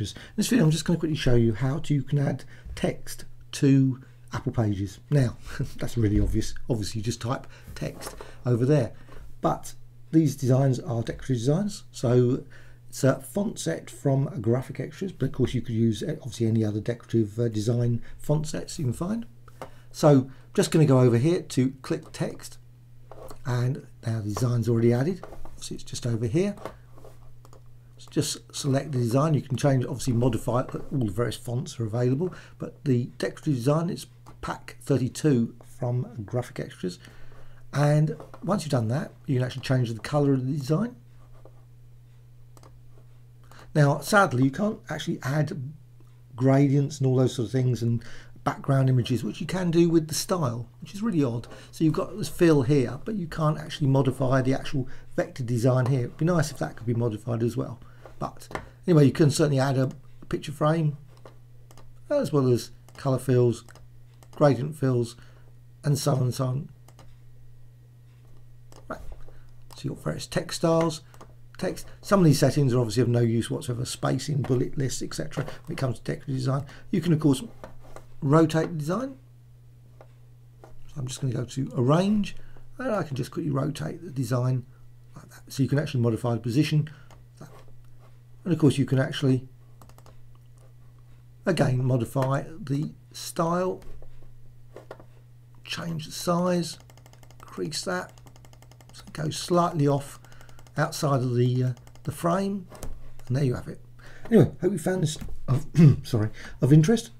In this video I'm just going to quickly show you how to, you can add text to Apple Pages. Now that's really obvious, obviously you just type text over there. But these designs are decorative designs. So it's a font set from Graphicxtras but of course you could use eh, obviously any other decorative uh, design font sets you can find. So just going to go over here to click text. And now the design's already added. So it's just over here just select the design. You can change, obviously modify it, all the various fonts are available, but the decorative design is pack 32 from Graphicxtras. And once you've done that, you can actually change the color of the design. Now, sadly, you can't actually add gradients and all those sort of things and background images, which you can do with the style, which is really odd. So you've got this fill here, but you can't actually modify the actual vector design here. It'd be nice if that could be modified as well. But anyway, you can certainly add a picture frame as well as color fills, gradient fills, and so on and so on. Right. So you've got various text styles. Text. Some of these settings are obviously of no use whatsoever, spacing, bullet lists, etc. When it comes to decorative design, you can of course rotate the design. So I'm just going to go to arrange, and I can just quickly rotate the design like that. So you can actually modify the position and of course you can actually again modify the style change the size increase that. So slightly off outside of the uh, the frame. And there you have it. Anyway hope you found this of, sorry of interest